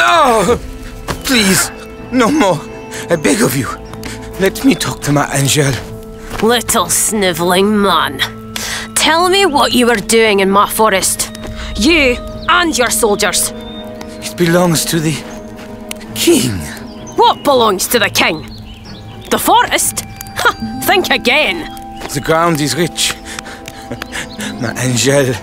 No! Please, no more. I beg of you. Let me talk to my Angel. Little snivelling man. Tell me what you are doing in my forest. You and your soldiers. It belongs to the king. What belongs to the king? The forest? Ha, think again. The ground is rich. my Angel.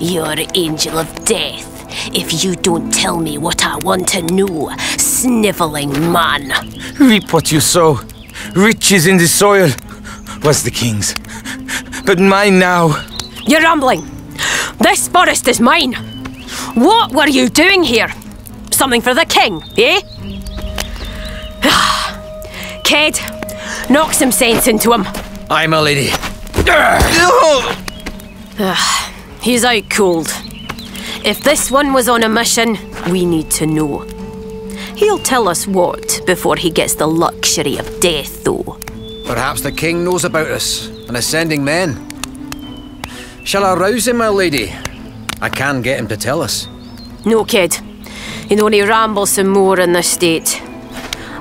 Your angel of death. If you don't tell me what I want to know, snivelling man. Reap what you sow. Riches in the soil was the king's. But mine now. You're rambling. This forest is mine. What were you doing here? Something for the king, eh? Ked, knock some sense into him. Aye, my lady. He's out cold. If this one was on a mission, we need to know. He'll tell us what before he gets the luxury of death, though. Perhaps the king knows about us and is sending men. Shall I rouse him, my lady? I can get him to tell us. No, kid. He'd only ramble some more in this state.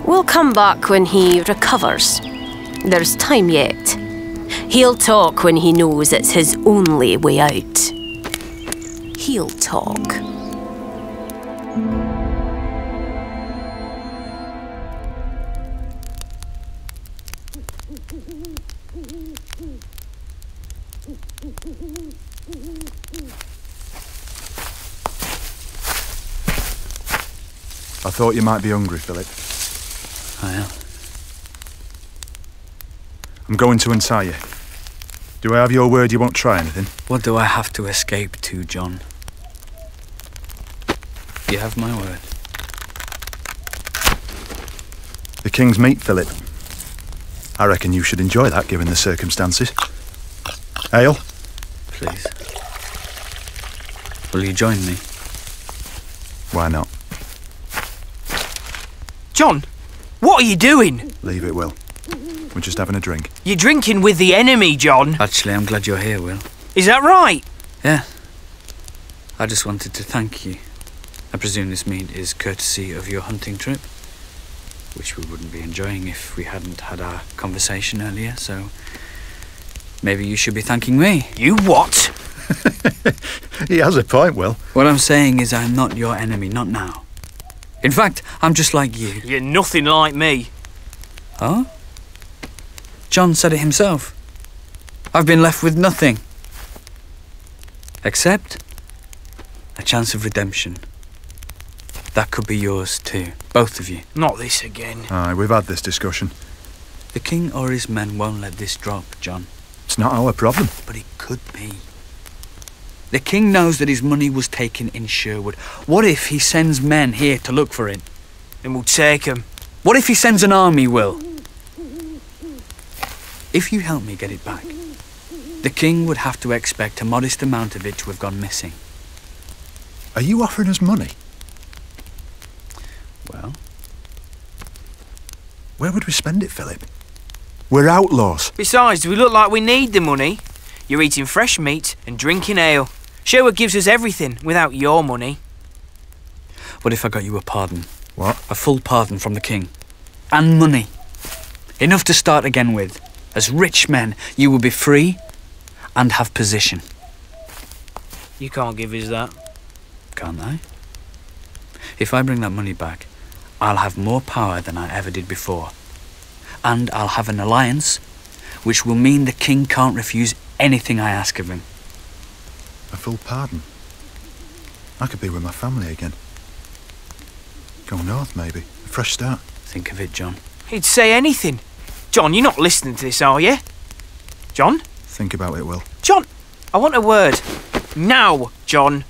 We'll come back when he recovers. There's time yet. He'll talk when he knows it's his only way out. He'll talk. I thought you might be hungry, Philip. I am. I'm going to untie you. Do I have your word you won't try anything? What do I have to escape to, John? You have my word. The king's meat, Philip. I reckon you should enjoy that given the circumstances. Ale? Please. Will you join me? Why not? John, what are you doing? Leave it, Will. We're just having a drink. You're drinking with the enemy, John. Actually, I'm glad you're here, Will. Is that right? Yeah. I just wanted to thank you. I presume this meat is courtesy of your hunting trip, which we wouldn't be enjoying if we hadn't had our conversation earlier, so maybe you should be thanking me. You what? He has a point, Will. What I'm saying is I'm not your enemy, not now. In fact, I'm just like you. You're nothing like me. Huh? John said it himself. I've been left with nothing. Except a chance of redemption. That could be yours too, both of you. Not this again. Aye, we've had this discussion. The king or his men won't let this drop, John. It's not our problem. But it could be. The king knows that his money was taken in Sherwood. What if he sends men here to look for it? Then we'll take 'em. What if he sends an army, Will? If you help me get it back, the king would have to expect a modest amount of it to have gone missing. Are you offering us money? Well, Where would we spend it, Philip? We're outlaws. Besides, we look like we need the money. You're eating fresh meat and drinking ale. Sherwood gives us everything without your money. what if I got you a pardon? What? A full pardon from the king. And money. Enough to start again with. As rich men, you will be free and have position. You can't give us that. Can't I? If I bring that money back, I'll have more power than I ever did before. And I'll have an alliance, which will mean the king can't refuse anything I ask of him. A full pardon. I could be with my family again. Go north, maybe. A fresh start. Think of it, John. He'd say anything. John, you're not listening to this, are you? John? Think about it, Will. John, I want a word. Now, John.